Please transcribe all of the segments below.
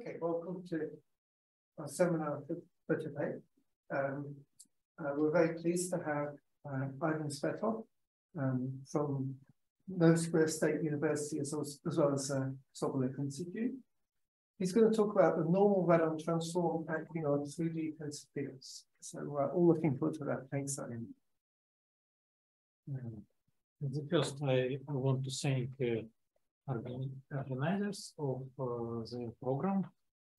Okay, welcome to our seminar for, today. Um, uh, we're very pleased to have uh, Ivan Svetov um, from Novosibirsk State University as, as well as uh, Sobolev Institute. He's going to talk about the normal radon transform acting on 3D tensor fields. So we're all looking forward to that. Thanks, Ivan. Um, first, I, I want to thank uh, organizers of uh, the program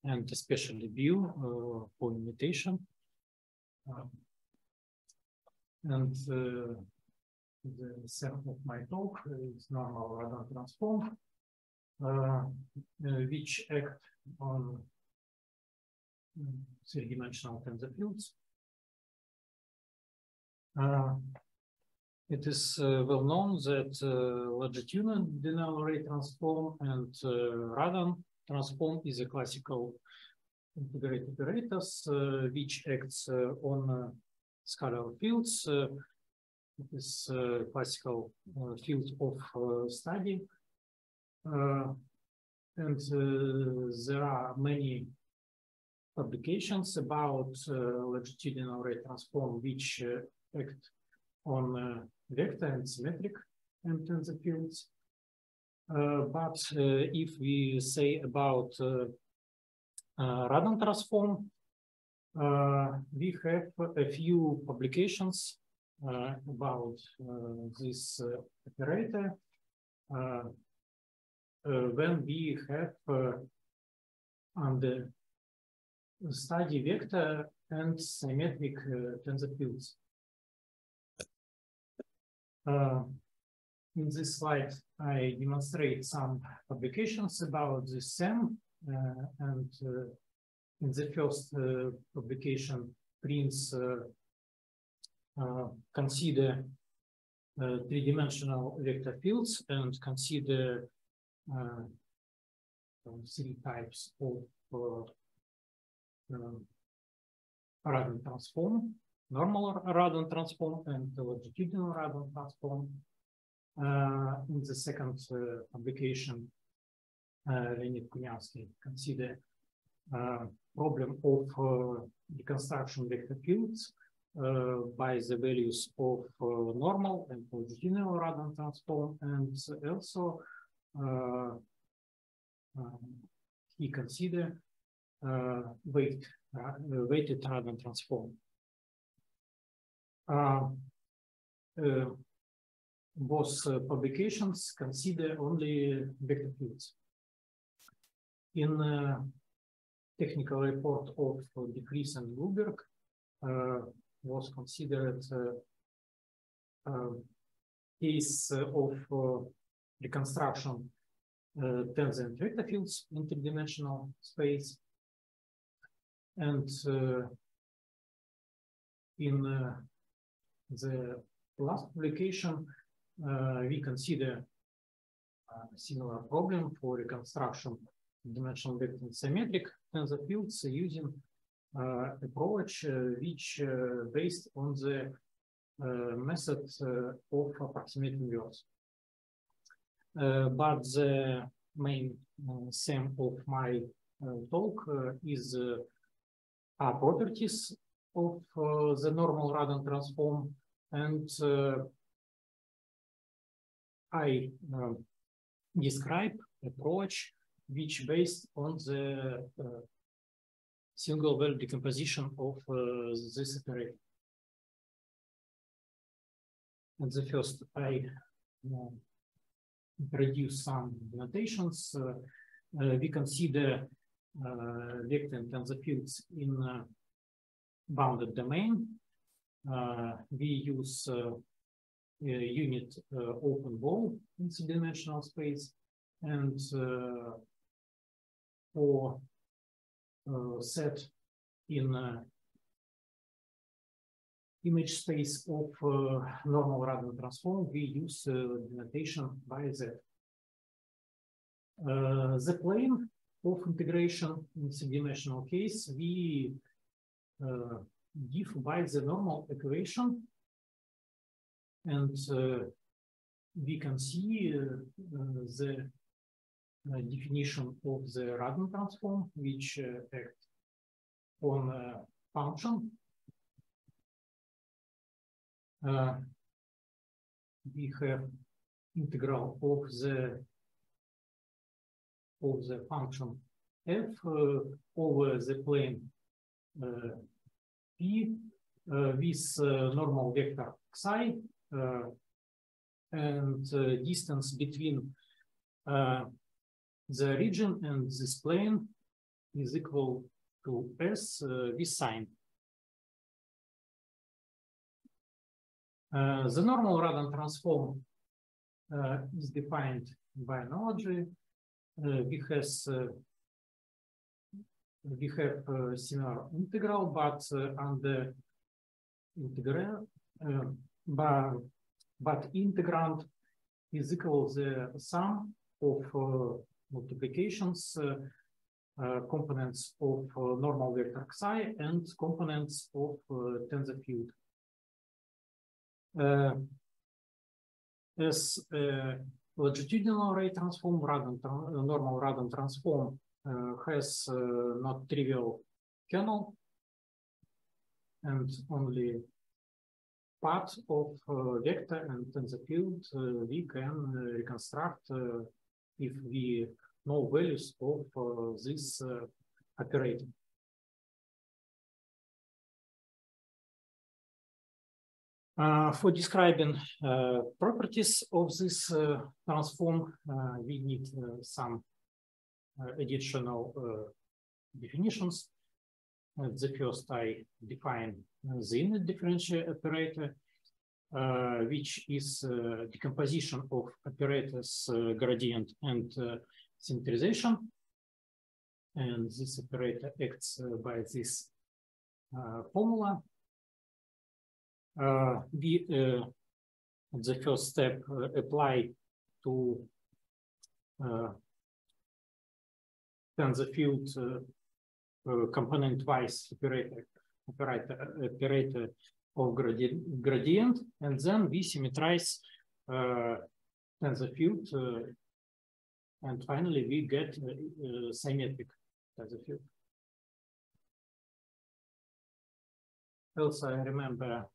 and especially Bill uh, for invitation. Um, and uh, the theme of my talk is normal radon transform, which act on mm, three-dimensional tensor fields. Uh, it is uh, well known that uh, longitudinal ray transform and uh, radon transform is a classical integrated operators uh, which acts uh, on uh, scalar fields. it is a classical field of study. and there are many publications about longitudinal ray transform which act on vector and symmetric tensor fields. Uh, but uh, if we say about uh, radon transform, we have a few publications about this operator when we have under study vector and symmetric tensor fields. Uh, in this slide, I demonstrate some publications about the SEM uh, and uh, in the first uh, publication, Prince uh, uh, consider three-dimensional vector fields and consider three types of radon transform normal radon transform and longitudinal radon transform. Uh, in the second uh, publication, uh, Leonid consider uh, problem of uh, reconstruction vector fields uh, by the values of uh, normal and longitudinal radon transform, and also um, he consider weight, weighted radon transform uh, uh, both publications consider only vector fields. In uh, technical report of De Vries and Gullberg was considered case of reconstruction uh, tensor and vector fields in three-dimensional space. And uh, in uh, the last publication, uh, we consider a similar problem for reconstruction dimensional vector symmetric tensor fields using uh, approach uh, which uh, based on the uh, method uh, of approximate inverse. but the main theme of my talk is uh, properties of uh, the normal radon transform and uh, I um, describe approach which based on the uh, single value decomposition of this operator. And the first, I uh, introduce some notations. Uh, uh, we consider vector and tensor fields in bounded domain. Uh, we use uh, unit uh, open ball in three-dimensional space and for set in image space of uh, normal radon transform, we use uh, notation by Z. Uh, the plane of integration in three-dimensional case, we give by the normal equation and uh, we can see uh, the uh, definition of the radon transform, which act on a function. We have integral of the of the function f uh, over the plane p uh, with normal vector xi and distance between the region and this plane is equal to s with sign. Uh, the normal radon transform uh, is defined by analogy. Uh, we has we have uh, similar integral, but uh, under integral, uh, but, but integrand is equal to the sum of multiplications components of normal vector xi and components of tensor field. as longitudinal ray transform, radon, normal radon transform uh, has uh, not trivial kernel and only part of uh, vector and tensor field we can reconstruct if we know values of this operator. Uh, for describing uh, properties of this uh, transform, we need some uh, Uh, additional uh, definitions. Uh, the first I define the inner differential operator, uh, which is uh, decomposition of operators gradient and symmetrization. And this operator acts by this formula. we the first step uh, apply to uh, the field component wise operator, operator, operator of gradient, gradient, and then we symmetrize uh, tensor field, uh, and finally we get uh, symmetric tensor field. Also, I remember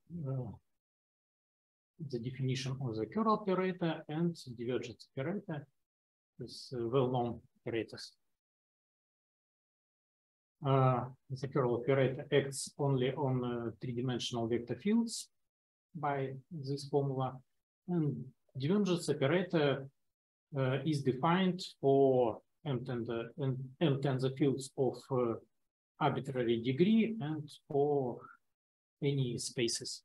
the definition of the curl operator and divergence operator, is well-known operators uh, the curl operator acts only on uh, three-dimensional vector fields by this formula. And divergence operator uh, is defined for M tensor, fields of uh, arbitrary degree and for any spaces.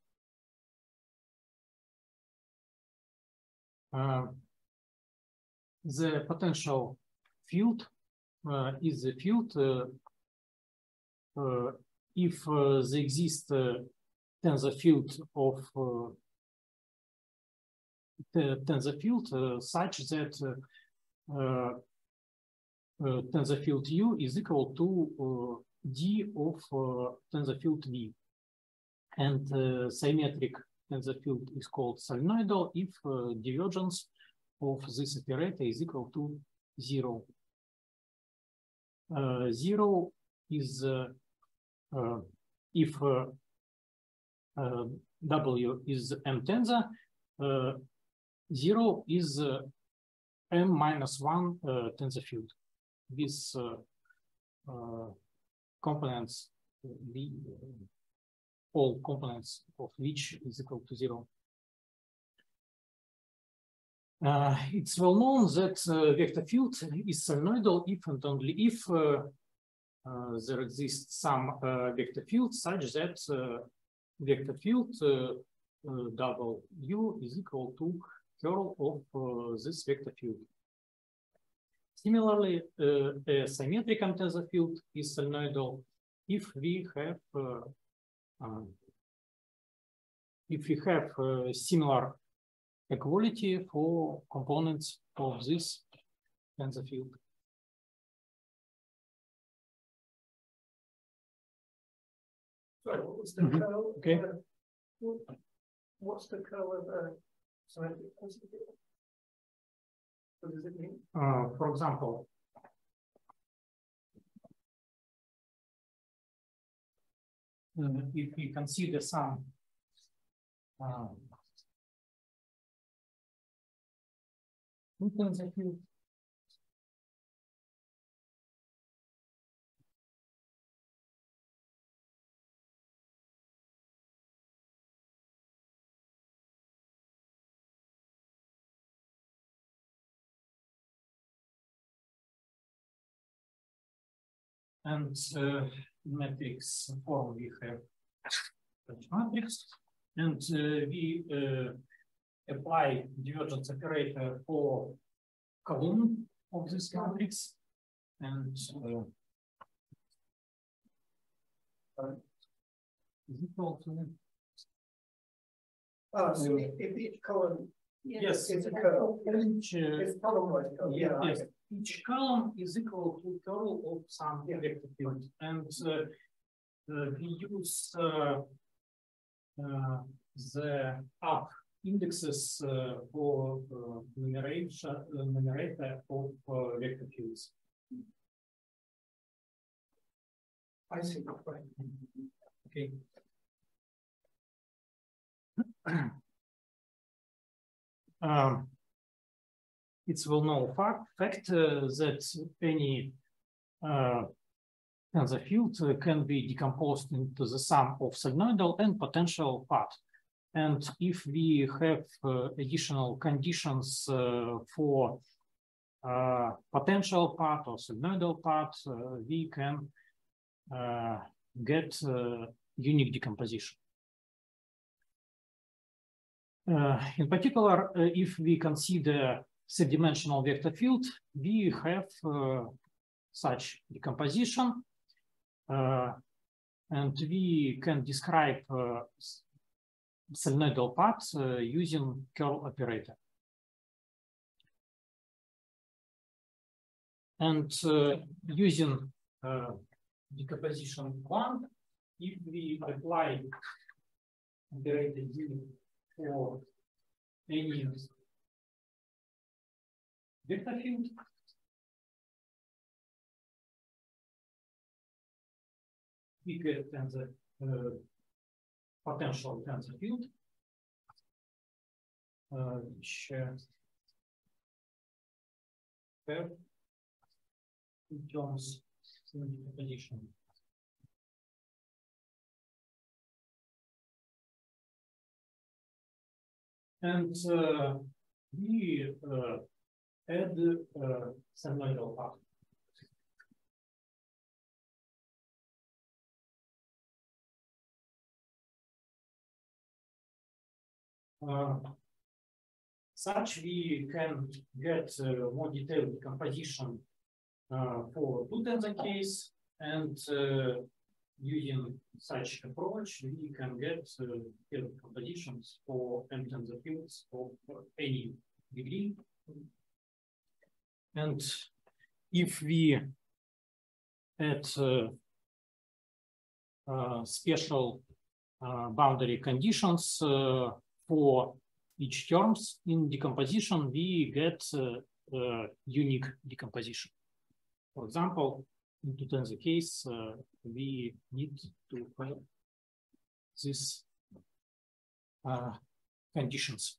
Uh, the potential field uh, is the field if uh, there exists tensor field of tensor field such that tensor field U is equal to d of tensor field V. And uh, symmetric tensor field is called solenoidal if uh, divergence of this operator is equal to zero. Uh, zero is uh, if uh, uh, W is M tensor, zero is M minus one tensor field. These components, the all components of which is equal to zero. Uh, it's well known that uh, vector field is solenoidal if and only if uh, uh, there exists some uh, vector field such that uh, vector field double u is equal to curl of this vector field. Similarly, a symmetric tensor field is solenoidal if we have um, if we have uh, similar equality for components of this tensor field. Sorry, what was the mm -hmm. curl? Okay. Uh, what's the curl of uh, sorry, What does it mean? Uh, for example, uh, if we consider some uh, and uh, matrix form we have matrix. And uh, we uh, apply divergence operator for column of this matrix. And uh, is equal to Oh, so if, each column yes. is a curl, each, uh, it's column wise yeah, yes, each column is equal to curl of some Yeah. vector field, and uh, uh, we use uh, uh, the up indexes uh, for uh, numeration, uh, numerator of uh, vector fields. I see, right. Okay. Um, it's well known fact, fact uh, that any uh, tensor field uh, can be decomposed into the sum of solenoidal and potential part. And if we have uh, additional conditions uh, for uh, potential part or solenoidal part, we can get unique decomposition. In particular, if we consider three-dimensional vector field, we have uh, such decomposition, uh, and we can describe uh, solenoidal uh, using curl operator. And uh, using uh, decomposition one, if we apply operator unit for any vector field. Bigger than the uh, potential tensor field, uh, which uh, decomposition. And uh, we uh, add uh, solenoidal part. Uh, such we can get uh, more detailed decomposition uh, for two tensor case and uh, using such approach, we can get uh, field compositions for m tensor fields of any degree. And if we add uh, uh, special uh, boundary conditions for each terms in decomposition, we get unique decomposition. For example, in tensor case, we need to have these conditions.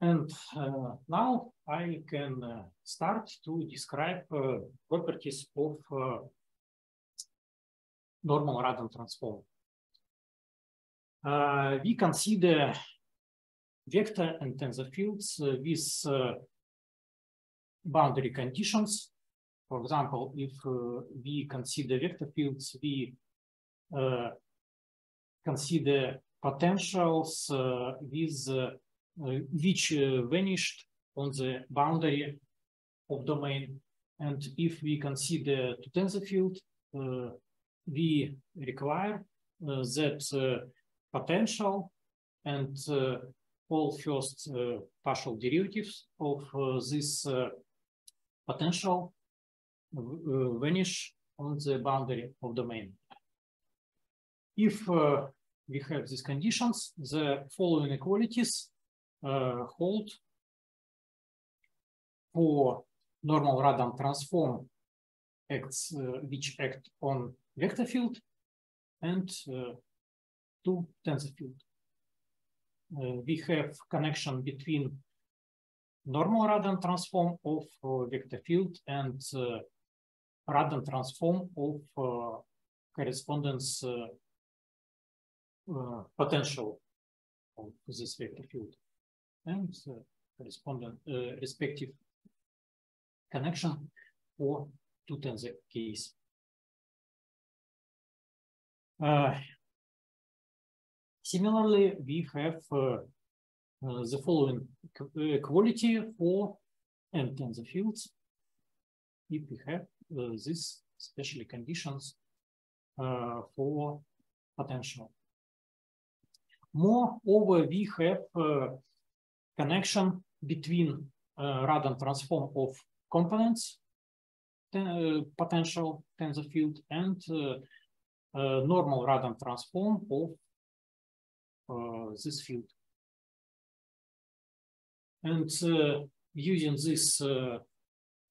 And uh, now I can uh, start to describe uh, properties of uh, normal radon transform. Uh, we consider vector and tensor fields uh, with boundary conditions. For example, if we consider vector fields, we consider potentials uh, with uh, which vanished on the boundary of domain. And if we consider two tensor field, we require that potential and all first uh, partial derivatives of uh, this uh, potential vanish on the boundary of domain. If uh, we have these conditions, the following equalities uh, hold for normal Radon transform acts uh, which act on vector field and uh, to tensor field. Uh, we have connection between normal Radon transform of vector field and Radon transform of uh, potential of this vector field and correspondent respective connection for two tensor case. Uh, similarly, we have uh, uh, the following quality for tensor fields if we have uh, these special conditions uh, for potential. Moreover, we have uh, connection between radon transform of components potential tensor field and normal radon transform of this field. And uh, using these uh,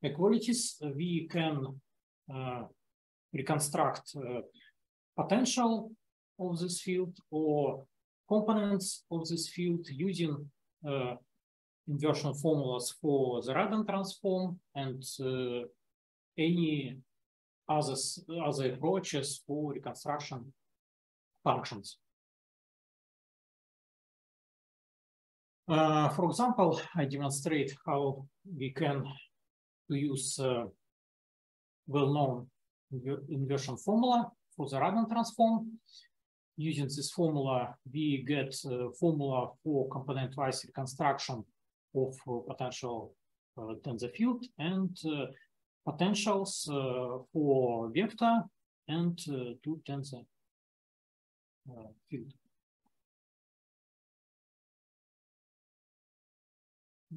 equalities, we can uh, reconstruct potential of this field or components of this field using uh, inversion formulas for the Radon transform and uh, any others, other approaches for reconstruction functions. Uh, for example, I demonstrate how we can use uh, well-known inversion formula for the Radon transform. Using this formula, we get a formula for component-wise reconstruction of uh, potential uh, tensor field and uh, potentials uh, for vector and two tensor field.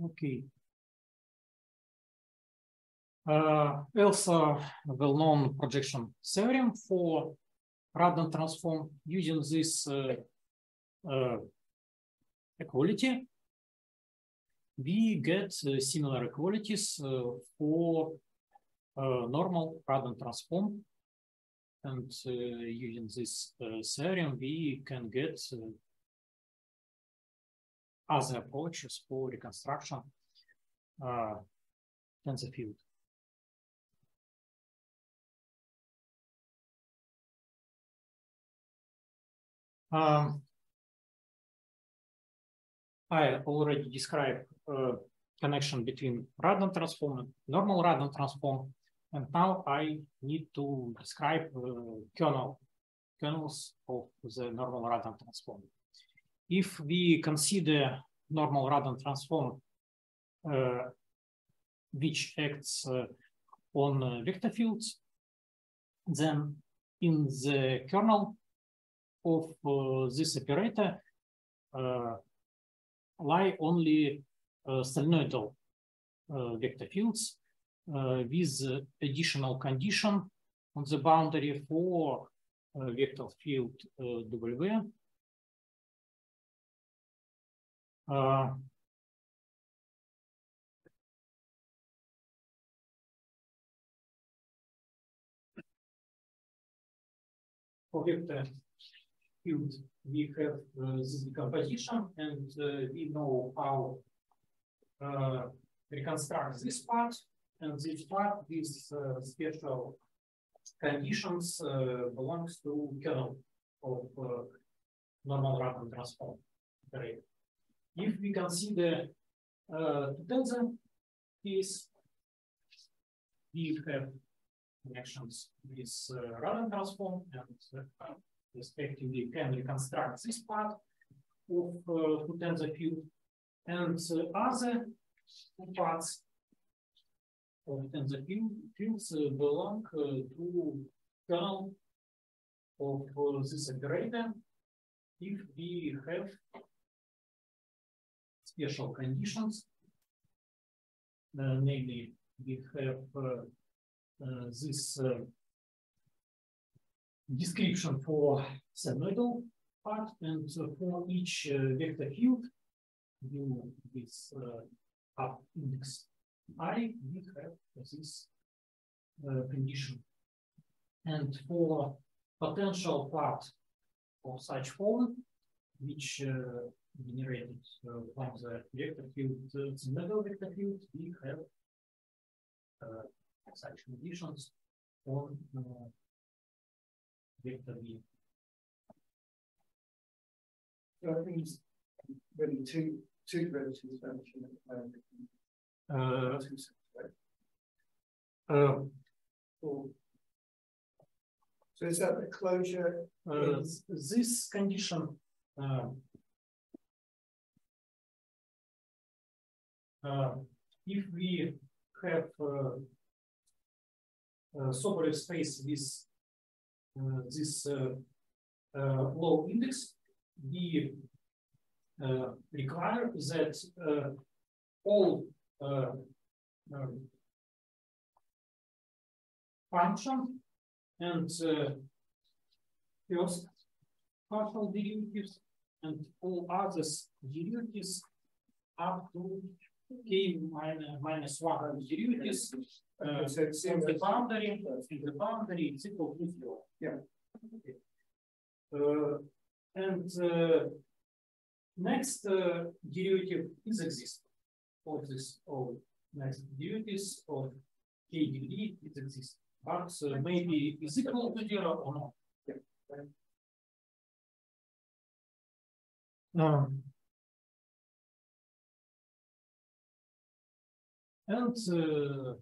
Okay. Uh, also well-known projection theorem for random transform using this uh, uh, equality. We get uh, similar equalities uh, for uh, normal random transform. And using this theorem, we can get other approaches for reconstruction uh, tensor field. Um, I already described uh, connection between Radon transform and normal Radon transform. And now I need to describe uh, kernel, kernels of the normal Radon transform if we consider normal Radon transform uh, which acts uh, on uh, vector fields, then in the kernel of uh, this operator uh, lie only uh, solenoidal vector fields with additional condition on the boundary for vector field W. Uh, for vector field, we have uh, this decomposition and uh, we know how uh, reconstruct this part. And this part with uh, special conditions uh, belongs to kernel of uh, normal Radon transform if we consider uh, tensor is we have connections with uh, transform and uh, respectively can reconstruct this part of uh, tensor field. And uh, other parts of tensor field fields uh, belong uh, to kernel of uh, this operator if we have special conditions, uh, namely we have uh, uh, this description for solenoidal part and for each vector field u with up index i, we have this condition. And for potential part of such form, which uh, generated uh, from the vector field, uh, the middle vector field, we have uh, such conditions on uh, vector V. So I think it's really two two derivatives function. Uh, uh, so is that the closure? Uh, this condition uh, uh, if we have uh, uh, space with this uh, uh, low index, we require that all um, function and first partial derivatives and all others derivatives up to k minus, minus one derivatives uh, so in the boundary in the boundary is equal to zero. Yeah. Okay. Uh, and uh, next uh, derivative is exist of this of next derivatives of k degree is exist but uh, maybe is equal to zero or not. Um, and uh,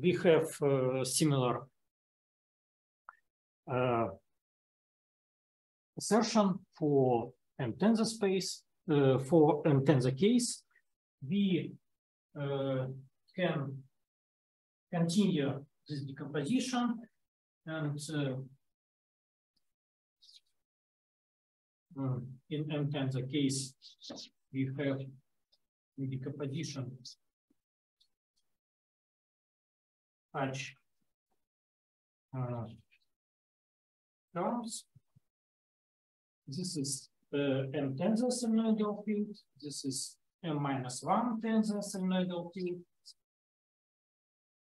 we have uh, similar uh, assertion for M tensor space. Uh, for M tensor case, we can continue this decomposition and um, in M tensor case, we have the decomposition such uh, terms. This is uh, M tensor solenoidal field. This is M minus one tensor solenoidal field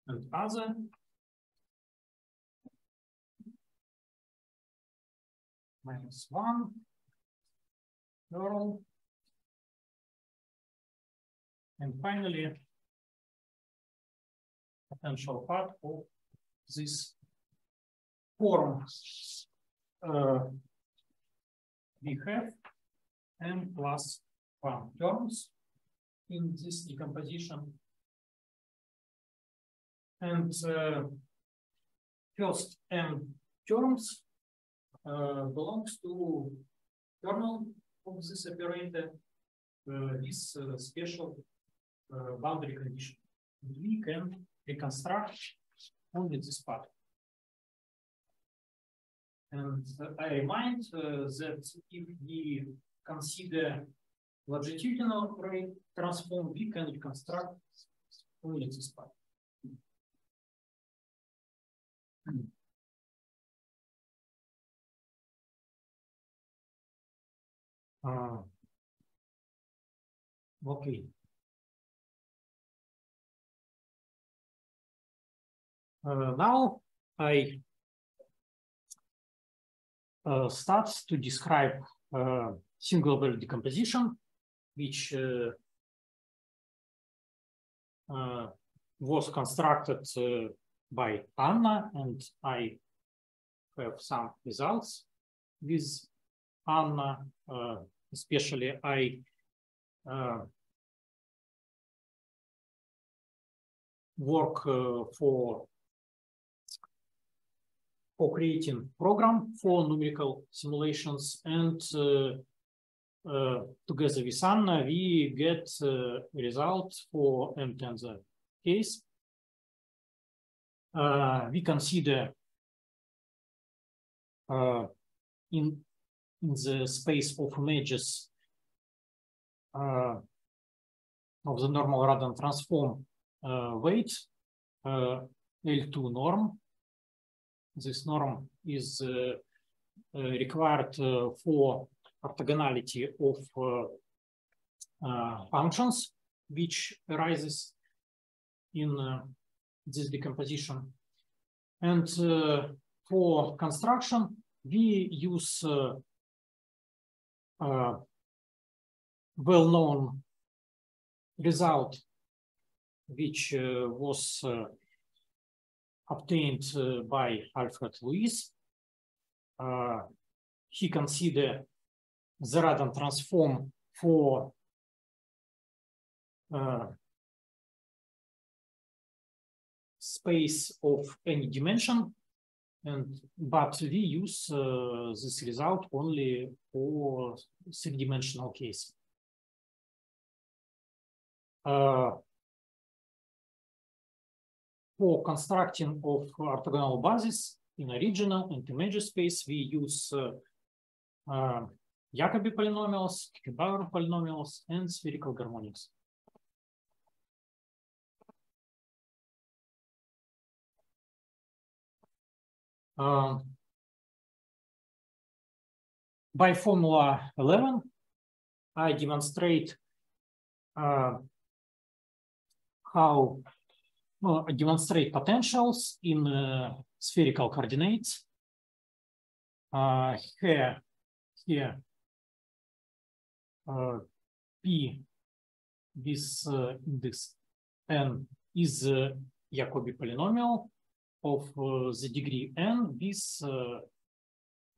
and other. Minus one, neural. And finally, potential part of this form uh, we have m plus one terms in this decomposition and uh, first m terms uh, belongs to kernel of this operator uh, this uh, special uh, boundary condition. We can reconstruct only this part. And I remind uh, that if we consider longitudinal rate transform, we can reconstruct only this part. Uh, okay. Uh, now I uh, start to describe uh, single value decomposition, which uh, uh, was constructed uh, by Anna, and I have some results with Anna, especially I work uh, for for creating program for numerical simulations and uh, uh, together with Anna, we get uh, for M tensor case uh, we consider uh, in, in the space of images uh, of the normal Radon transform weight L2 norm. This norm is uh, uh, required uh, for orthogonality of functions which arises in uh, this decomposition. And uh, for construction, we use uh, well-known result which was obtained by Alfred Louis. he considered the radon transform for uh, space of any dimension and but we use uh, this result only for three-dimensional case. Uh, for constructing of orthogonal basis in a original and image space, we use uh, uh, Jacobi polynomials, Bauer polynomials, and spherical harmonics. Um, by formula 11, I demonstrate uh, how demonstrate potentials in uh, spherical coordinates. Uh, here, here, uh, P, this uh, index n is a Jacobi polynomial of uh, the degree n with uh,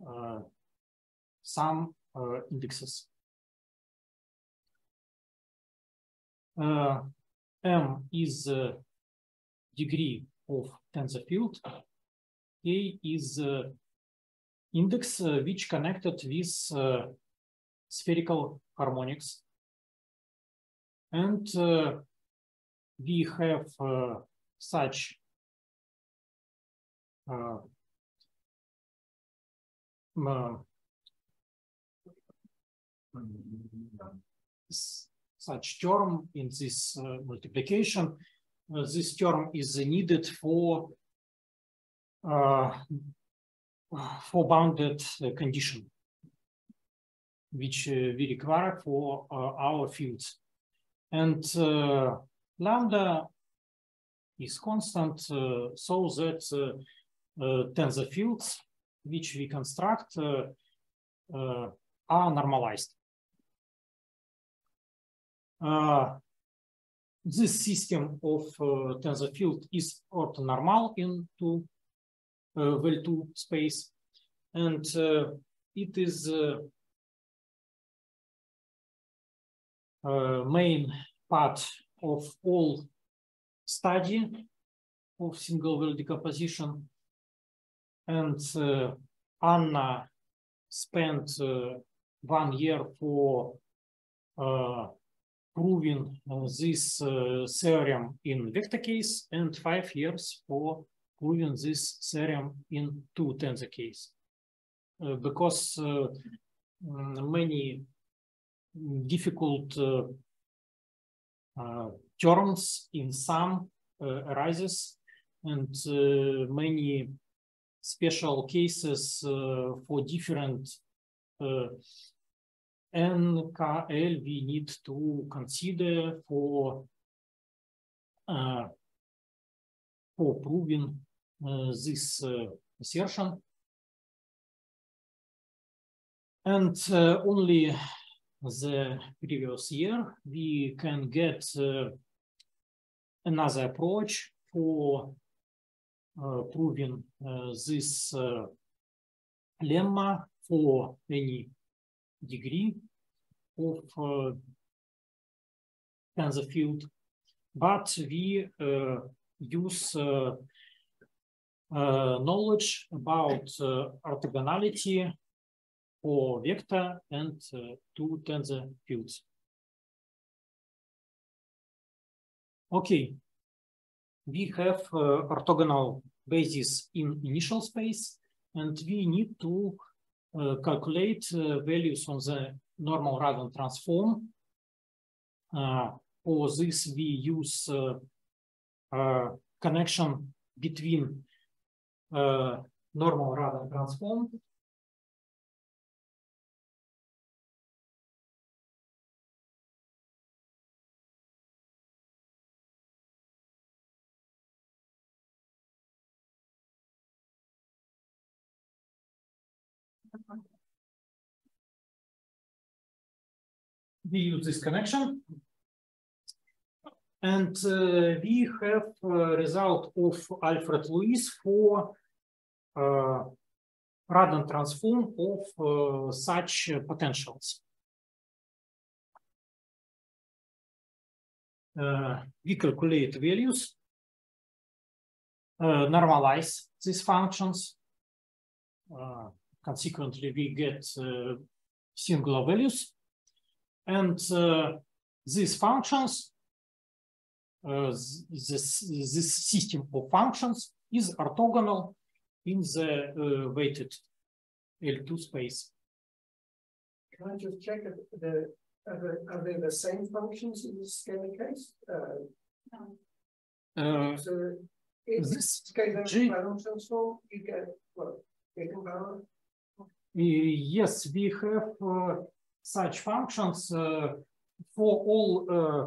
uh, some indexes. m is degree of tensor field. A is index which connected with spherical harmonics. And uh, we have uh, such uh, such term in this uh, multiplication. Uh, this term is needed for uh, for bounded condition, which uh, we require for uh, our fields. And uh, lambda is constant so that tensor fields which we construct are normalized. This system of tensor field is orthonormal into L2 space. And it is uh, main part of all study of single well decomposition. And uh, Anna spent uh, one year for uh, proving this theorem in vector case and five years for proving this theorem in two tensor case. because mm, many difficult uh, terms in some uh, arises and uh, many special cases uh, for different uh, NKL we need to consider for uh, for proving this assertion. And only the previous year, we can get uh, another approach for uh, proving uh, this lemma for any degree of tensor field, but we use uh, knowledge about uh, orthogonality for vector and uh, two tensor fields. Okay, we have uh, orthogonal basis in initial space, and we need to uh, calculate uh, values on the normal radon transform. Uh, for this, we use connection between normal radon transform we use this connection. And uh, we have a result of Alfred Louis for uh, Radon transform of uh, such potentials. Uh, we calculate values, uh, normalize these functions. Uh, consequently, we get singular values and uh, these functions, uh, this, this system of functions is orthogonal in the uh, weighted L2 space. Can I just check if the are, the, are they the same functions in the scalar case? Uh, no. Uh, so in this scalar G transform, you get what? Gegenbauer? Yes, we have uh, such functions uh, for all uh,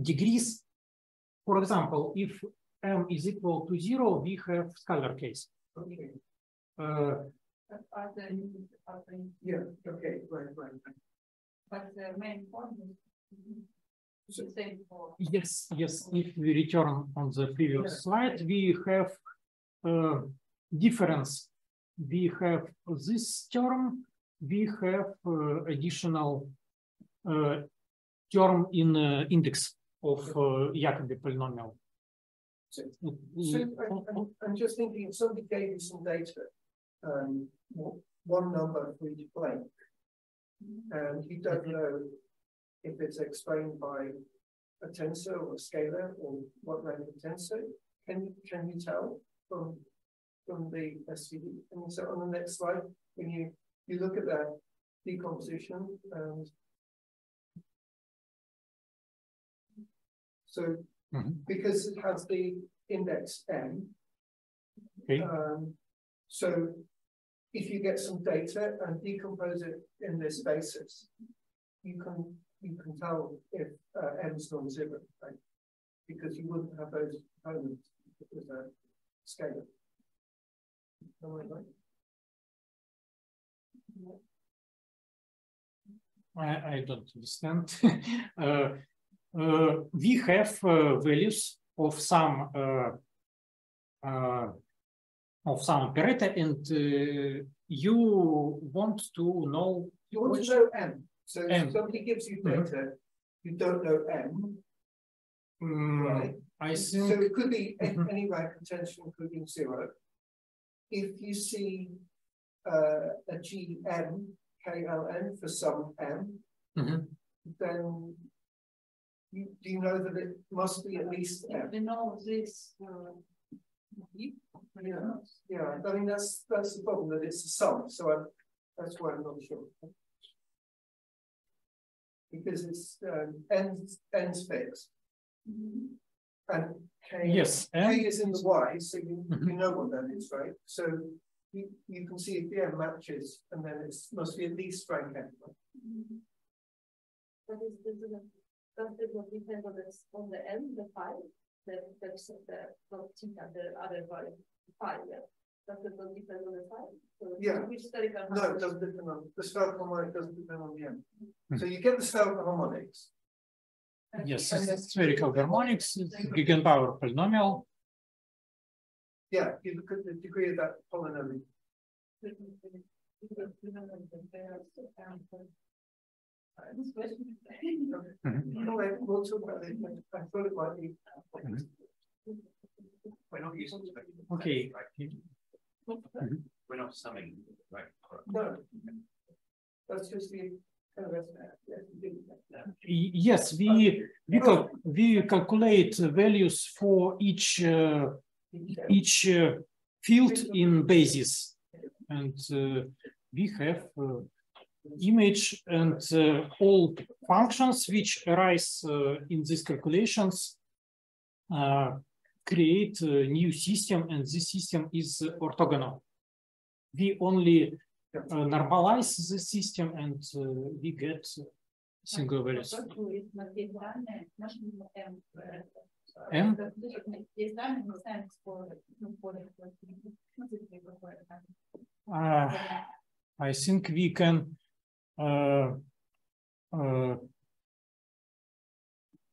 degrees. For example, if m is equal to zero, we have scalar case. Okay. Are there, yeah, okay, right, right. But the main form is the same for. Yes, yes. If we return on the previous yeah. slide, we have uh, difference. We have this term we have uh, additional uh, term in uh, index of Jacobi polynomial. So, so I'm, I'm, just thinking if somebody gave you some data, um, one number for each blank, and you don't know if it's explained by a tensor or a scalar or what random tensor, can can you tell from from the SVD? And so on the next slide, when you you look at that decomposition and so mm -hmm. because it has the index n, okay. um, so if you get some data and decompose it in this basis, you can you can tell if uh, n is non-zero, right? Because you wouldn't have those components was a scalar. Am I right? I, I don't understand. uh, uh, we have uh, values of some uh, uh, of some operator, and uh, you want to know. You want to know m. So m. somebody gives you data, mm -hmm. you don't know m. Mm, right. I think. So it could be mm -hmm. any rank contention, including zero. If you see uh, a GM KLN for some M, mm -hmm. then you, do you know that it must be at least M? We know this. Uh, yeah, yeah. I mean that's that's the problem that it's a sum. So I, that's why I'm not sure because it's um, ends ends fixed. Mm -hmm. And K, yes, K is in the Y, so you, mm -hmm. you know what that is, right? So you, you can see if the M matches, and then it must be at least rank N. Mm-hmm. But is this does it not depend on the on the N, the five, the the the not theta, the other value, five, yeah. Does it not depend on the five? So yeah. Which spherical No, it doesn't depend on the spherical harmonic doesn't depend on the M. Hmm. So you get the spherical harmonics. Yes, and spherical harmonics, Gegenbauer polynomial, yeah, you look at the degree of that polynomial. Okay. We're not summing, right? No. That's just the Yes, we we, cal we calculate values for each uh, each uh, field in basis. And uh, we have uh, image and all functions which arise in these calculations uh, create a new system and this system is orthogonal. We only uh, normalize the system and uh, we get single values. M? Uh, I think we can uh, uh,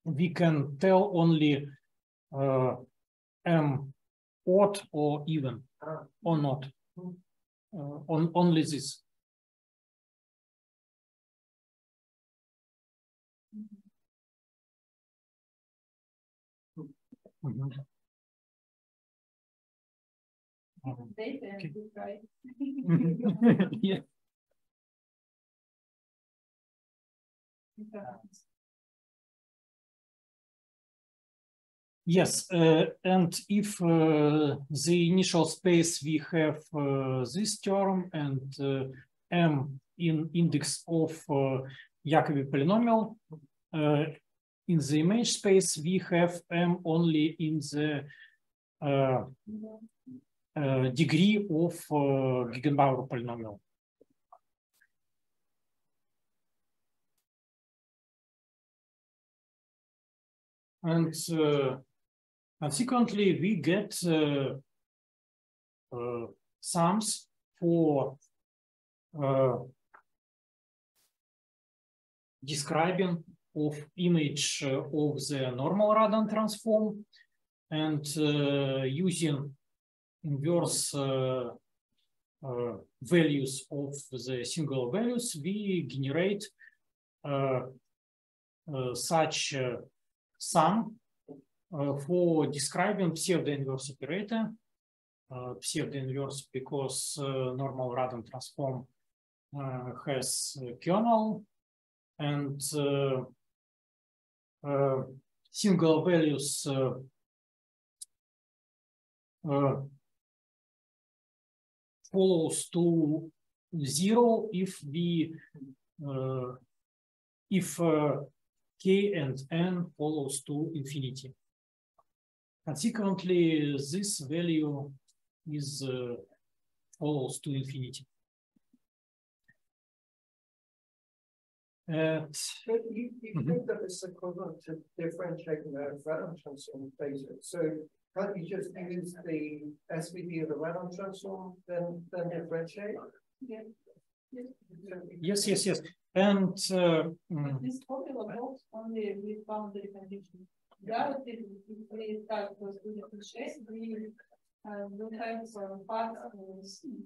we can tell only uh, m odd or even or not uh, on only this. Mm -hmm. Okay. yeah. Yes, uh, and if uh, the initial space we have uh, this term and uh, m in index of uh, Jacobi polynomial, uh, in the image space we have m only in the degree of Gegenbauer polynomial. And uh, consequently, we get uh, uh, sums for uh, describing of image uh, of the normal Radon transform and uh, using inverse values of the single values, we generate such sum uh, for describing pseudo-inverse operator. Uh, pseudo-inverse because uh, normal Radon transform has kernel and single values follows to zero if we uh, if uh, k and n follows to infinity. Consequently, this value is uh, follows to infinity. Uh, but you, you mm -hmm. think that it's equivalent to differentiating the Radon transform phases. So can't you just use the SVD of the Radon transform, then then differentiate? Yeah. Yes, yes, yes. And uh, mm. this formula works only with boundary conditions. Да, if we start with the shape, we uh, will have a path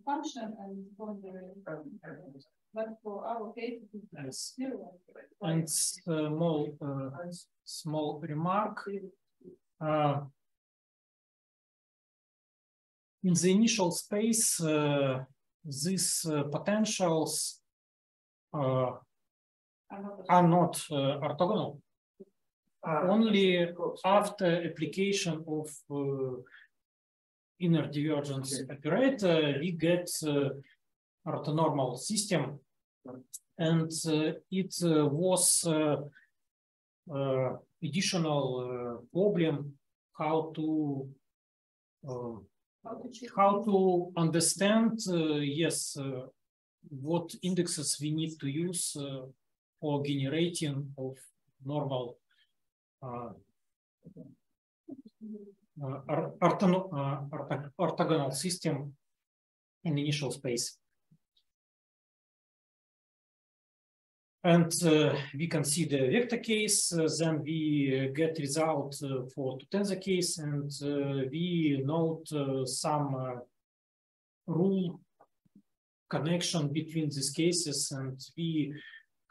function and boundary. But for our case, still And small, uh, small remark. Uh, in the initial space, uh, these uh, potentials uh, are not uh, orthogonal. Uh, Only after application of uh, inner divergence okay. operator, we get uh, orthonormal system. And uh, it uh, was additional problem how to how to understand, yes, what indexes we need to use for generating of normal uh, uh, orthogonal system in initial space. And uh, we can see the vector case, uh, then we get result uh, for tensor case, and uh, we note some rule connection between these cases, and we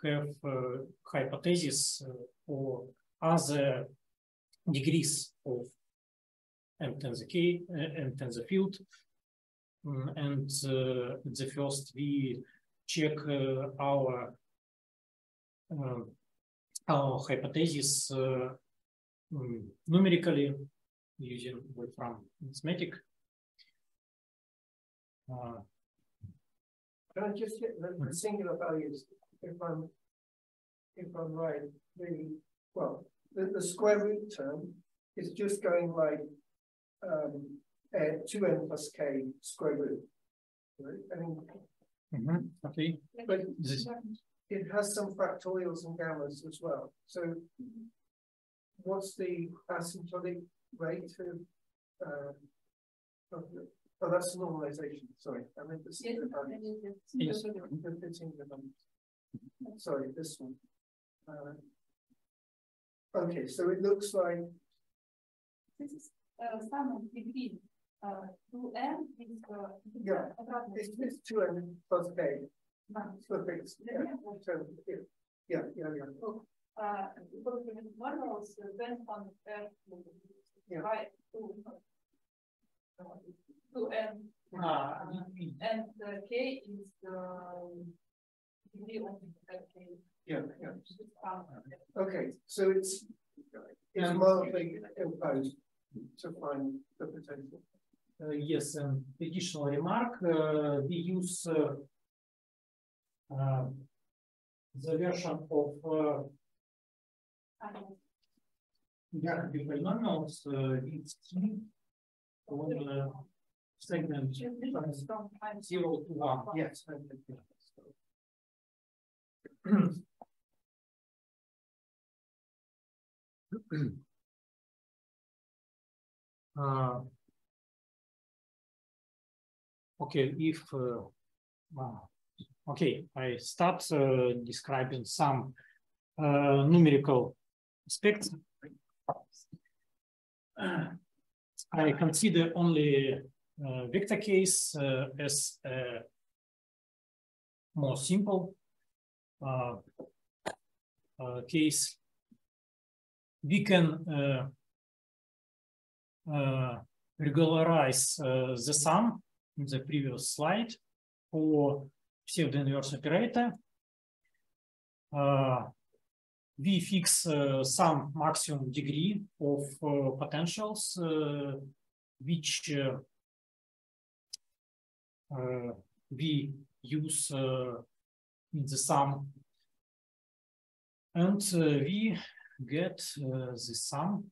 have hypothesis for other degrees of M tensor K, M tensor field. Mm, and uh, the first we check uh, our uh, our hypothesis uh, um, numerically using Wolfram Mathematica. Uh, Can I just get the, the singular values if I'm if I'm right? The well, the, the square root term is just going like um, uh, 2n plus k square root. Right? I mean, mm -hmm. okay. But this... it has some factorials and gammas as well. So what's the asymptotic rate of, uh, of the, oh, that's normalization. Sorry, I meant the yes. Sorry, this one. Uh, okay, so it looks like this is uh, sum degree uh, 2n is uh, yeah, it's, it's 2n plus k. So fixed. Yeah, yeah, yeah, yeah. yeah. Uh, models depend on yeah. by 2 2 n uh, and k is the degree of k. Yeah, yeah. Okay, so it's it's mildly imposed to find the potential. Uh, yes, and additional remark, uh, we use uh, uh the version of Jacobi polynomials uh, it's on uh, segment from 0 to 1. Yes. uh, okay, if uh, okay, I start uh, describing some uh, numerical aspects. I consider only uh, vector case uh, as a more simple uh, uh, case, we can uh, regularize the sum in the previous slide for pseudo-inverse operator. we fix some maximum degree of potentials which we use in the sum. And uh, we get uh, the sum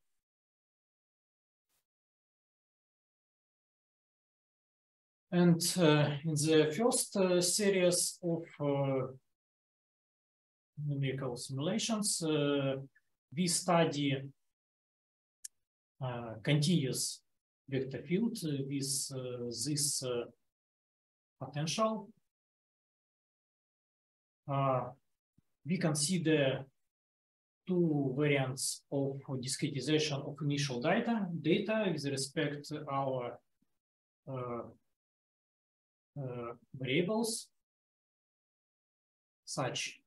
And uh, in the first uh, series of uh, numerical simulations, we study continuous vector field with this potential. Uh, we consider two variants of discretization of initial data, data with respect to our uh, variables, such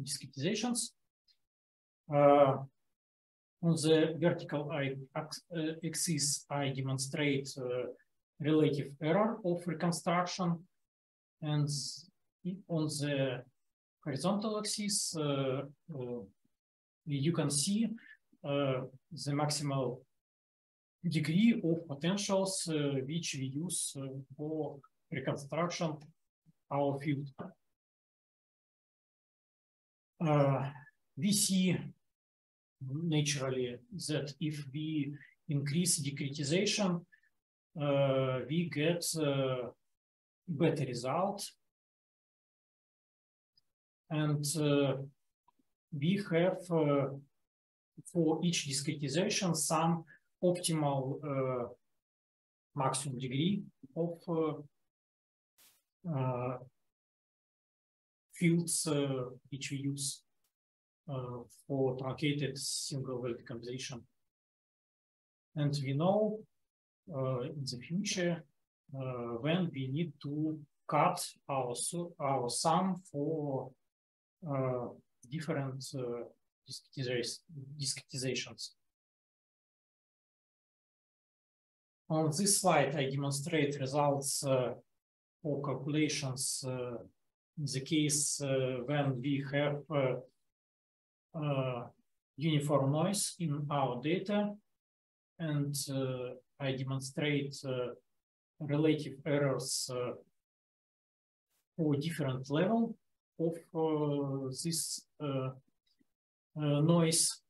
discretizations. Uh, on the vertical uh, axis, I demonstrate uh, relative error of reconstruction and on the horizontal axis, uh, you can see the maximal degree of potentials which we use for reconstruction our field. we see naturally that if we increase discretization, uh, we get uh, better result and uh, we have uh, for each discretization some optimal uh, maximum degree of fields which we use for truncated single decomposition. And we know uh, in the future uh, when we need to cut our, our sum for uh, different uh, discretizations. On this slide, I demonstrate results uh, for calculations in the case when we have uniform noise in our data and uh, I demonstrate uh, relative errors uh, for different level of uh, this uh, uh, noise.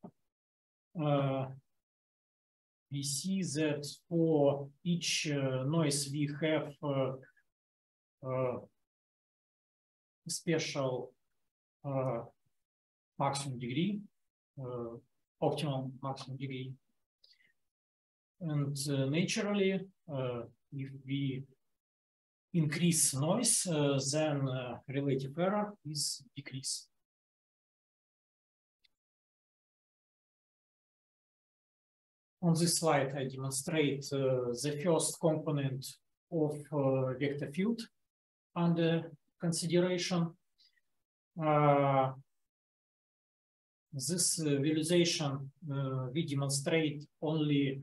we see that for each uh, noise we have uh, uh, special uh, maximum degree, uh, optimal maximum degree. And uh, naturally, if we increase noise, then relative error is decrease. On this slide, I demonstrate uh, the first component of uh, vector field under consideration. Uh, this uh, visualization uh, we demonstrate only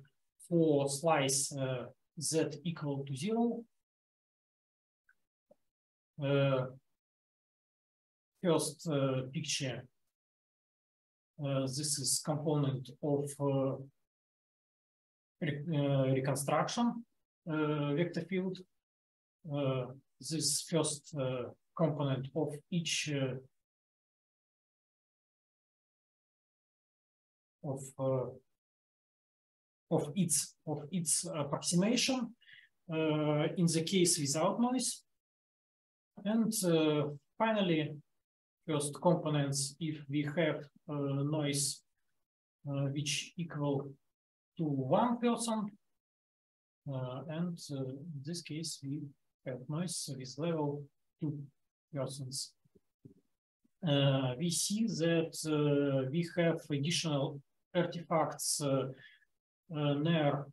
for slice uh, z equal to zero. first picture uh, this is component of uh, reconstruction vector field. This first component of each of of its of its approximation uh, in the case without noise. And uh, finally, first components if we have uh, noise which equal to one person. Uh, and uh, in this case, we have noise with level two persons. Uh, we see that uh, we have additional artifacts uh, near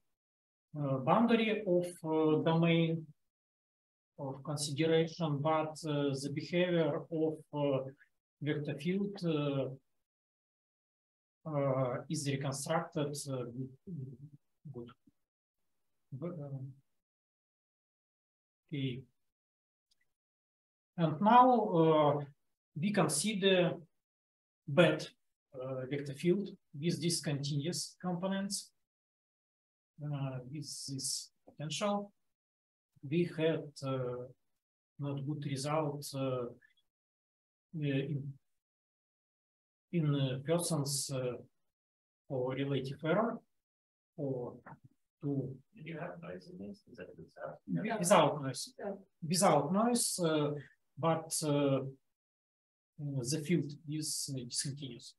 boundary of domain of consideration, but the behavior of vector field is reconstructed uh, good. And now uh, we consider bad uh, vector field with discontinuous components uh, with this potential. We had uh, not good result in in persons for relative error or to Did you have noise in this? Is that without? Yeah. without noise, Yeah. without noise, uh, but uh, the field is uh, discontinuous.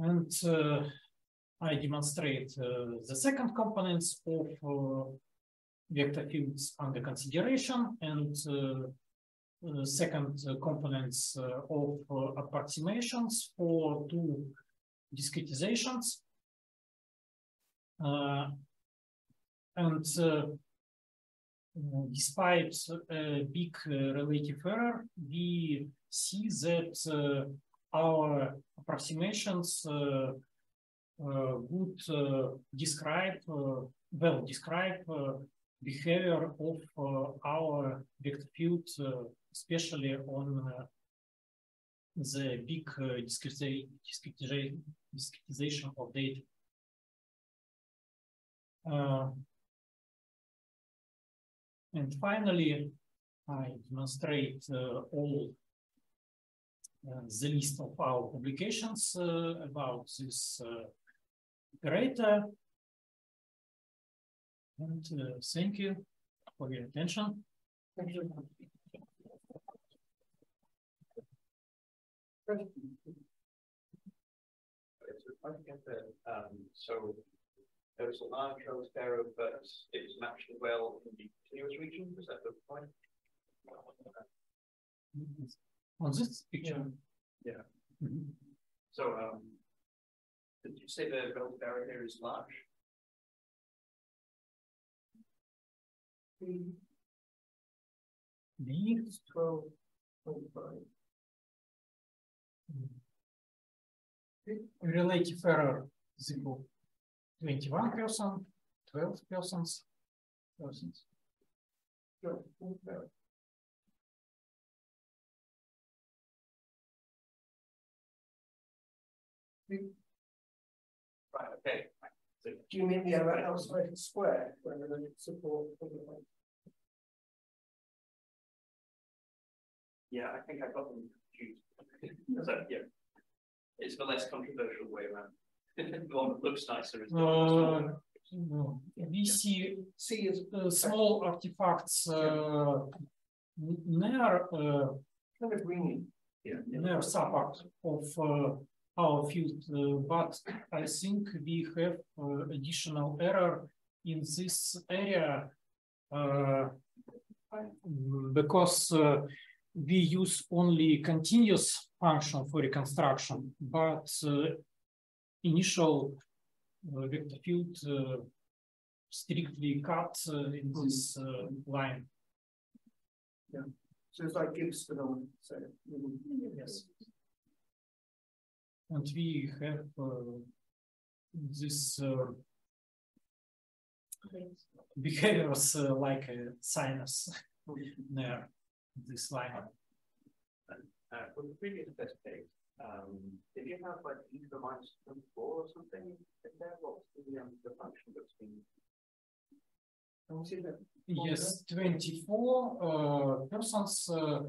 And uh, I demonstrate uh, the second components of uh, vector fields under consideration and uh, uh, second uh, components of approximations for two discretizations. and despite a big relative error, we see that our approximations uh, uh, would uh, describe, well describe behavior of uh, our vector field, uh, especially on uh, the big discretization, discretization of data. and finally, I demonstrate all uh, the list of our publications uh, about this uh, operator and uh, thank you for your attention. Thank you. Um, so there was a large host there, but it was matched well in the continuous region. Was that the point? On this picture. Yeah. Mm-hmm. So, um, did you say the belt barrier here is large? The 12.5. Relative error is equal 21 percent, 12 persons, persons. Right, okay. Do you mean the other outside square when the support? Yeah, I think I got them confused. So, yeah. It's the less controversial way around. The one that looks nicer is. the- Uh, no, we see is uh, small artifacts uh, near uh, kind of greeny. Yeah. near subpart of uh, our field, uh, but I think we have uh, additional error in this area uh, because uh, we use only continuous function for reconstruction, but uh, initial uh, vector field uh, strictly cut uh, in this uh, line. So it's like Gibbs phenomenon. So mm, Yes. And we have uh, this uh, behaviors uh, like a sinus near this line. Uh, for the previous test case, um, did you have like e to the minus twenty-four or something in there? What's the, um, the function that's been? can we see that? Yes, 24 uh, persons uh, uh,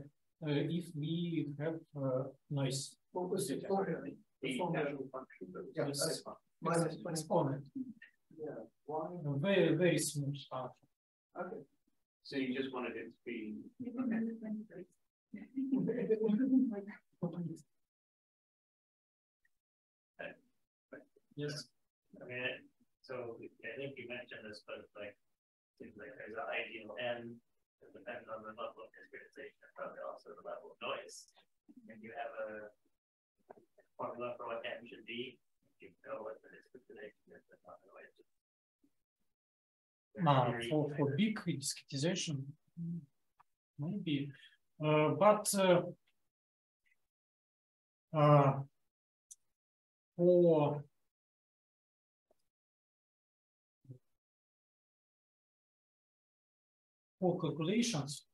if we have uh, noise. What was it? formula? The formula. actual function that. Yeah, just that's set up? Minus twenty. exponent. Yeah, why? Very, very smooth function. Okay. So you just wanted it to be. Yes. I mean, so I think you mentioned this, but like, seems like there's an ideal end. It depends on the level of discretization and probably also the level of noise. If you have a formula for what n should be, you know what the discretization is, but not the noise. Uh, for, for big discretization, maybe, but uh, uh, for for calculations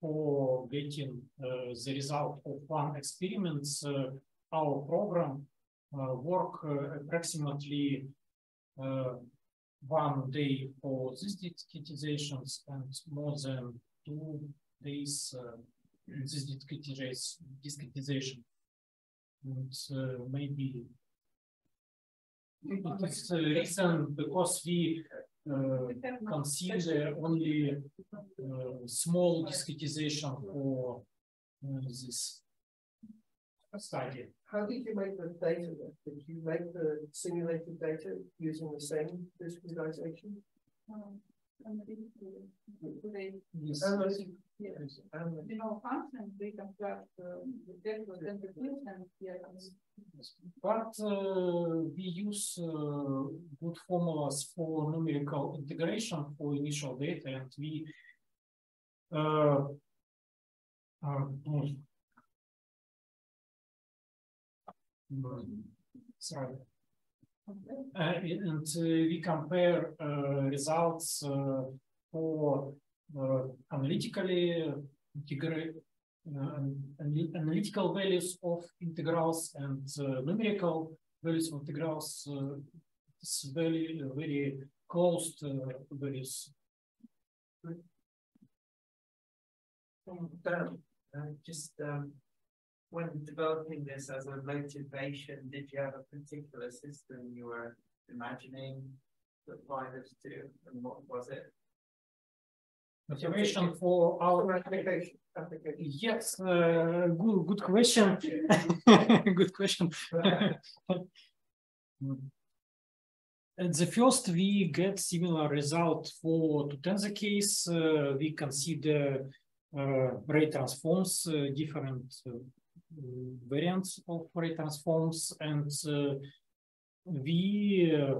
for getting uh, the result of one experiment, uh, our program uh, work uh, approximately uh, one day for these discretizations and more than two days uh, this discretization. discretization. And uh, maybe it is the reason because we uh, consider only uh, small discretization for uh, this study. How did you make the data then? Did you make the simulated data using the same discretization? Yes. You know, functions, the technical identification here. But uh, we use uh, good formulas for numerical integration for initial data, and we uh, uh, sorry. Uh, and uh, we compare uh, results for analytically analytical values of integrals and numerical values of integrals. It's very very close to values. Uh, just um, when developing this as a motivation, did you have a particular system you were imagining to apply this to, and what was it? Motivation for our application, application. Yes, uh, good, good question. good question. At the first, we get similar result for to tensor case. Uh, we consider uh, ray transforms, uh, different uh, variants of Fourier transforms, and uh, we uh,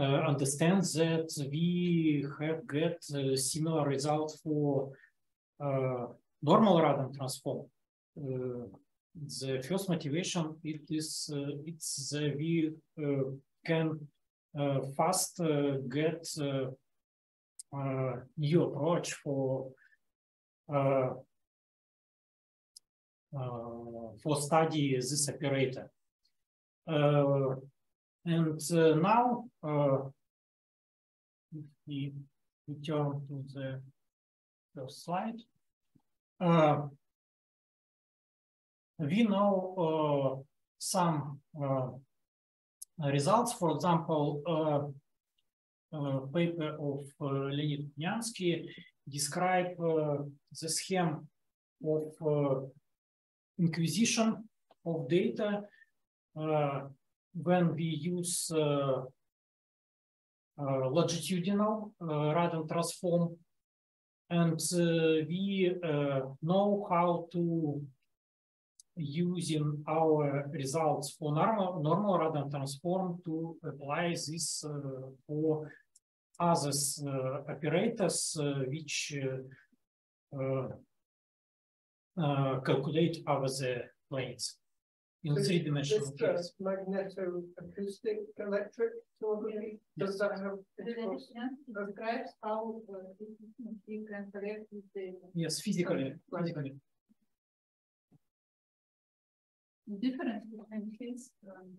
uh, understand that we have get similar result for normal Radon transform. The first motivation it is it's the we can fast get uh, new approach for uh, for study this operator. Uh, and uh, now if we return to the first slide. We know some results. For example, uh, paper of uh, Leonid Kunyansky describe uh, the scheme of inquisition of data uh, when we use uh, uh, longitudinal Radon transform. And we know how to using our results for normal normal Radon transform to apply this uh, for other uh, operators uh, which uh, uh, uh, calculate over the planes in This- three-dimensional This uh, case. magneto-acoustic electric tomography, does that have? The definition describes how uh, you can collect this data. Yes, physically, Right. physically. The difference between his. um,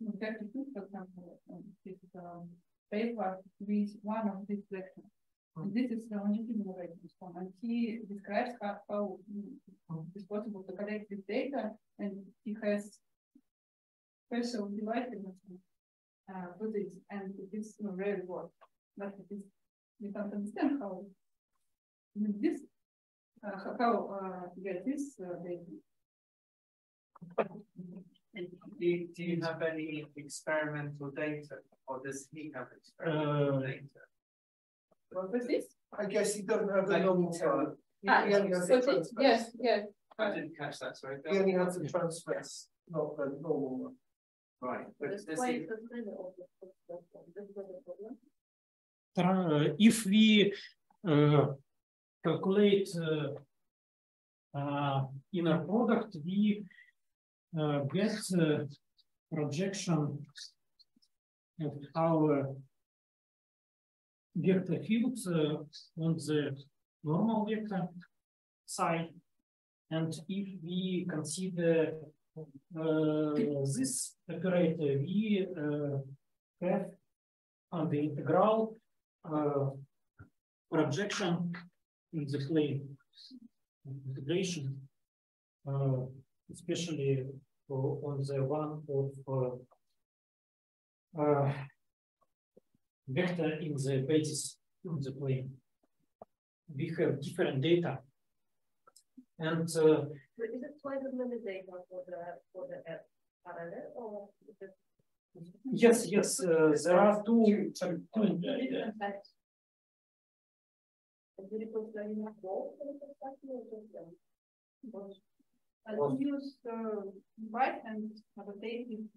vector two, for example, this um, paper with one of these. And this is the longitudinal rate transform, and he describes how, how mm, it's possible to collect this data, and he has special devices uh, for this, and it is uh, very work. But it is, we can't understand how this, uh, how- uh, get this uh, data. Do you, do you have any experimental data, or does he have experimental Uh, data? What was this? I guess he doesn't have the Like, long uh, term. He Ah, only has so the yes, yes. I didn't catch that, sorry. He only has the transverse, not the normal one. Right, but That's does why a kind of the platform. That's not the problem. If we uh, calculate uh, uh, inner product, we uh, get uh, projection of our vector field uh, on the normal vector side. And if we consider uh, this operator, we uh, have on the integral uh, projection in the plane integration, uh, especially for, on the one of uh, uh, vector in the basis in the plane. We have different data. And uh, But is it twice as many data for the, for the parallel or? is it- yes, yes, uh, there are two, two, two Different types. And do you consider you have both for the perspective or just one? Both. I use uh, byte and annotated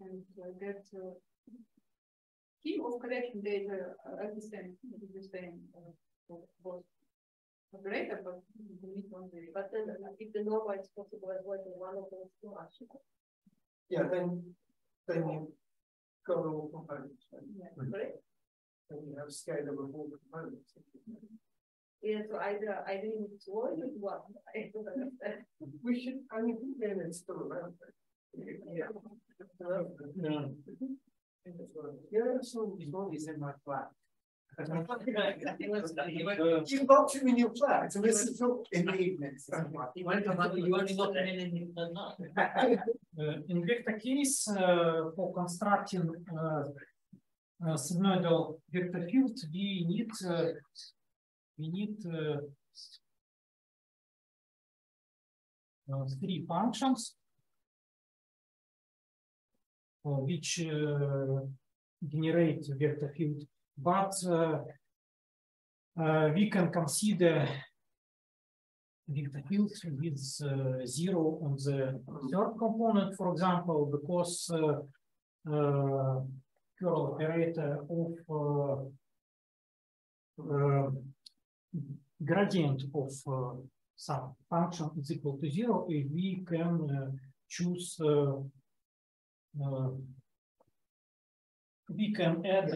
and uh, get uh, scheme of collection data uh, at the same, it is the same uh, for both operator, but we need one very. But then uh, if the normal is possible as well, then one of those two actually. Yeah, then, then you go on all components, right? Correct? then you have scalable of all components. Yeah, so either, either you need two or you need one. I don't understand. We should, I mean, then it's still around. Yeah. uh, Yeah, so he's always in my flat. uh, you locked him in your flat, so this is all in the evenings. You won't come you only got them in in the night. Uh, in vector case, uh, for constructing uh, uh, solenoidal vector field, we need uh, we need uh, uh, three functions uh, which uh, generate vector field, but uh, uh, we can consider vector field with uh, zero on the third component, for example, because uh, uh, curl operator of uh, uh, gradient of uh, some function is equal to zero we can uh, choose uh, uh, we can add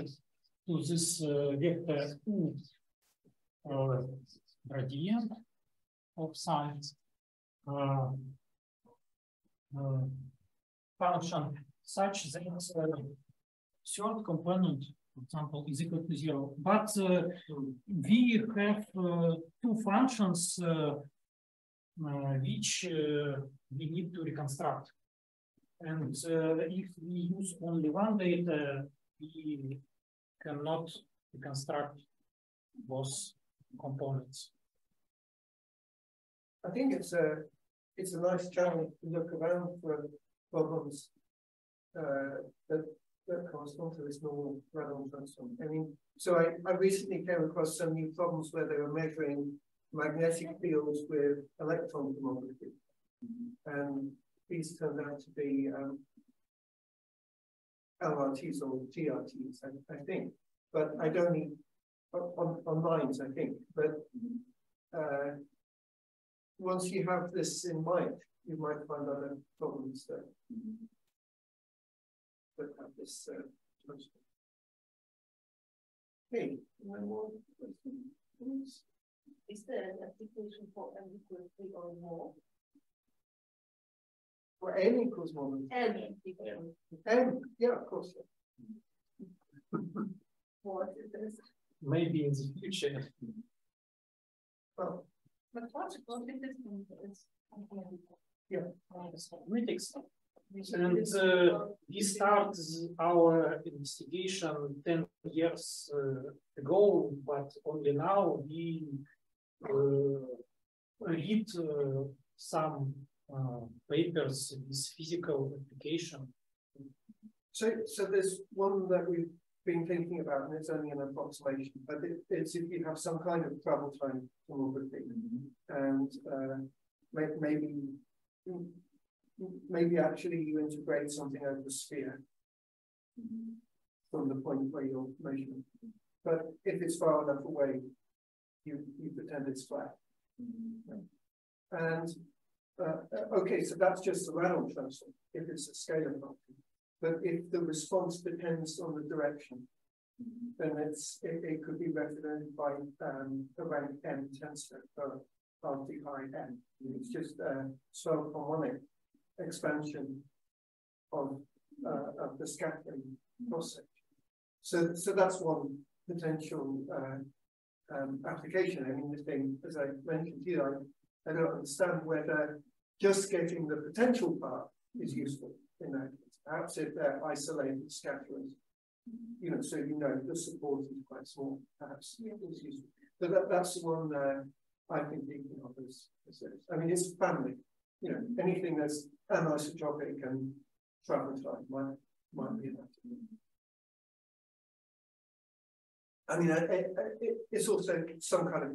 to this vector u gradient of signs function such that uh, third component, for example, is equal to zero. But uh, we have uh, two functions uh, which we need to reconstruct. And if we use only one data, we cannot reconstruct both components. I think it's a it's a nice challenge to look around for problems uh, that that correspond to this normal Radon transform. I mean, so I, I recently came across some new problems where they were measuring magnetic fields with electron tomography. And these turned out to be um, LRTs or GRTs, I, I, think. But I don't on, on lines, I think. But uh, once you have this in mind, you might find other problems that, that have this uh, Okay, one more question, Is there an application for n equals three or more? For n equals more than n equals n, yeah, of course. what is this? Maybe in the future. Well, but what's what is this is yeah. Matrix. And uh, we started our investigation 10 years uh, ago, but only now we uh, read uh, some uh, papers with physical application. So, so there's one that we've been thinking about, and it's only an approximation, but it, it's if you have some kind of travel time tomography, mm -hmm. and uh, maybe maybe actually you integrate something over the sphere mm -hmm. from the point where you're measuring. But if it's far enough away, you, you pretend it's flat. Mm -hmm. And uh, okay, so that's just the Radon transform if it's a scalar function. But if the response depends on the direction, then it's it, it could be represented by um, a rank n tensor RT high n. It's just a slow harmonic expansion of uh, of the scattering cross section. So so that's one potential uh, um, application. I mean, the thing, as I mentioned here, I, I don't understand whether just getting the potential part is useful in that case. Perhaps if they're isolated scatterers, you know, so you know the support is quite small, perhaps yeah. it's useful. But that, that's the one uh, I've been thinking of as, as I mean, it's family. You know, anything that's anisotropic and travel time might, might be enough. I mean, it, it, it's also some kind of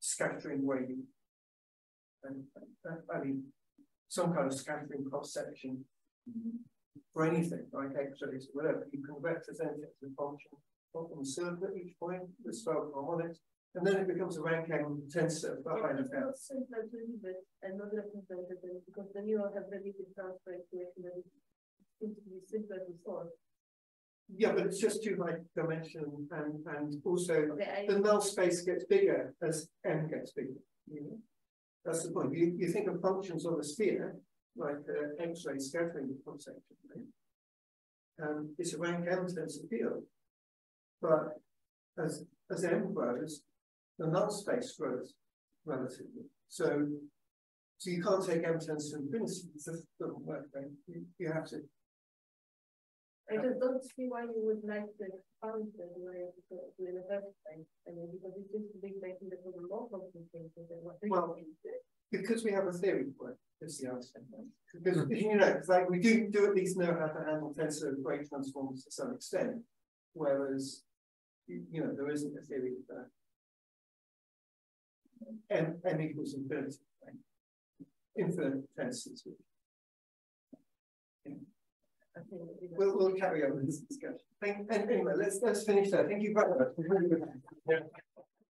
scattering wave. And I mean, some kind of scattering cross section for anything like X-rays or whatever. You can represent it as a function of the circle at each point, the slope harmonics, and then it becomes a Rankine tensor for high It's not simpler to leave it and not represent it because then you have the liquid transfer equation and it seems to be simpler to solve. Yeah, but it's just too high dimension and and also okay, the null space gets bigger as m gets bigger. You know? That's the point. You, you think of functions on a sphere, like uh, X-ray scattering concept, right? Um, it's a rank m tensor field. But as as m grows, the null space grows relatively. So so you can't take m tends to infinity. It just doesn't work, right? You, you have to I just don't see why you would like to expand the way to, to in the first place. I mean, because it seems to be making the problem more complicated than what well, because we have a theory for it. Is the answer. Because mm -hmm. you know, it's like we do do at least know how to handle tensor ray transforms to some extent, whereas you know there isn't a theory of that. M, M equals infinity, right? Infinite tensors. I think. We'll, we'll carry on with this discussion. Thank, anyway, let's, let's finish there. Thank you very much. Really good.